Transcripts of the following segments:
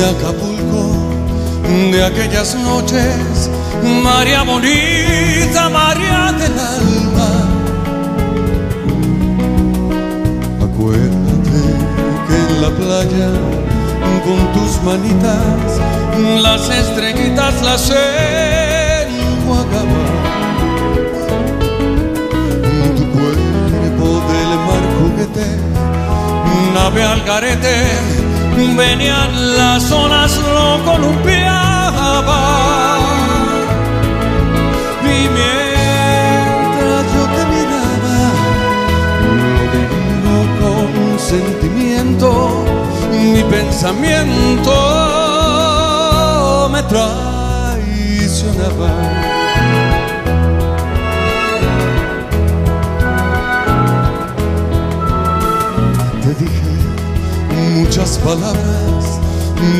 De Acapulco, de aquellas noches, María bonita, María del alma. Acuérdate que en la playa, con tus manitas, las estrellitas las enjuagaba. Tu cuerpo del mar juguete, nave al garete, venían las olas, lo columpiaba. Y mientras yo te miraba, lo digo con sentimiento, mi pensamiento me traicionaba. Palabras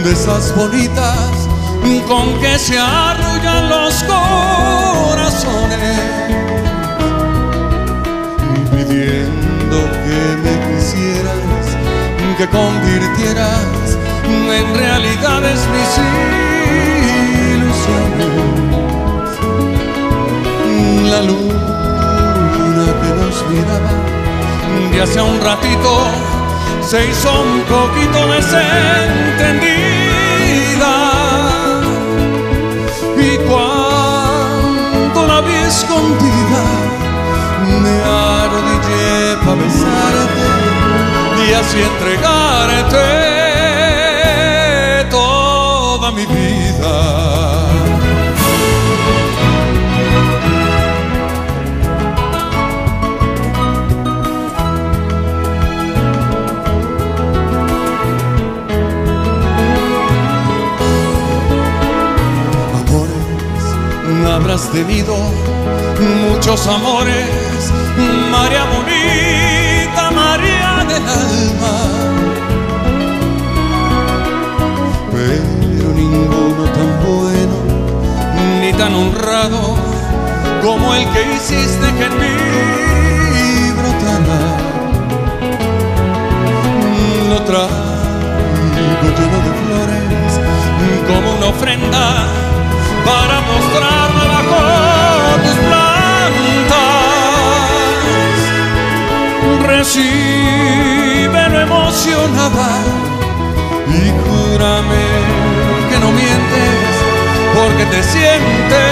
de esas bonitas con que se arrullan los corazones, pidiendo que me quisieras, que convirtieras en realidades mis ilusiones. La luna que nos miraba de hace un ratito se hizo un poquito desentendida. Y cuando la vi escondida, me arrodillé para besarte y así entregarte toda mi vida. Habrás tenido muchos amores, María bonita, María del alma. Pero ninguno tan bueno ni tan honrado como el que hiciste que en mí brotara. Lo traigo lleno de flores como una ofrenda plantas. Recíbelo emocionada y júrame que no mientes porque te sientes